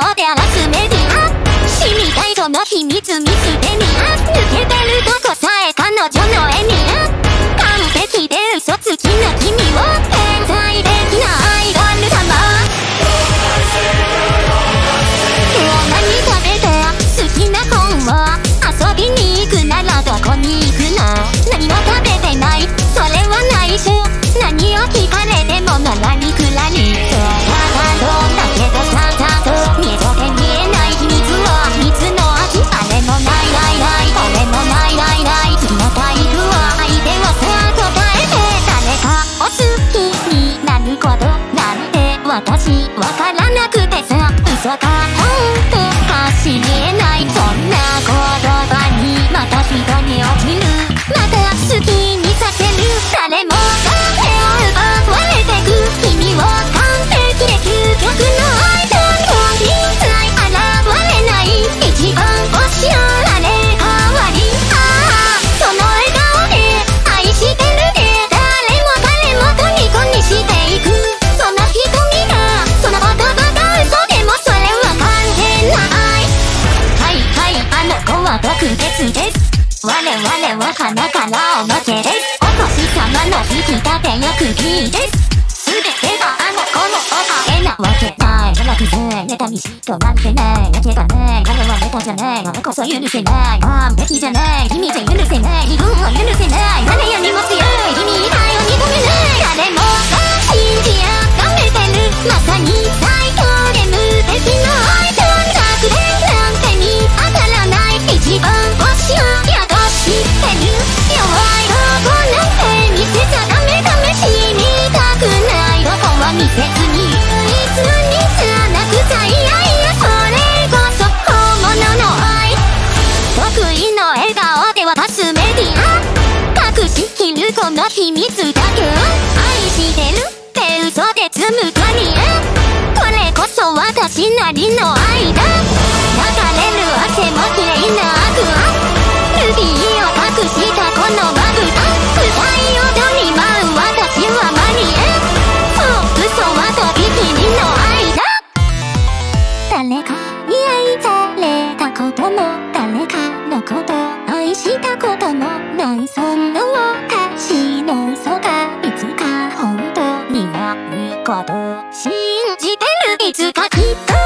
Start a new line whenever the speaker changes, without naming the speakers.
顔で荒らすメディア死にたいその秘密見ことなんて私わかけですお星様の引き立てよく聞いですすべてがあの子のおかげなわけないじゃなくて妬み嫉妬なんてねやけがね彼はネタじゃねえ我こそ許せない完璧じゃねえ君じゃ許せない自分を許せない誰よりも強い君以外を認めない誰もが信じ崇めてるまさに最強で無敵のア笑顔で渡すメディア？隠しきるこの秘密だけ？愛してるって嘘で積むかにこれこそ私なりの愛だ？流れる汗も綺麗なアクアルビーを隠したこのまぶた舞台踊り舞う私はマリエそう嘘はとびきりの愛だ。誰かに愛されたことも。こと愛したこともないそんの私のそがいつか本当になること信じてるいつかきっと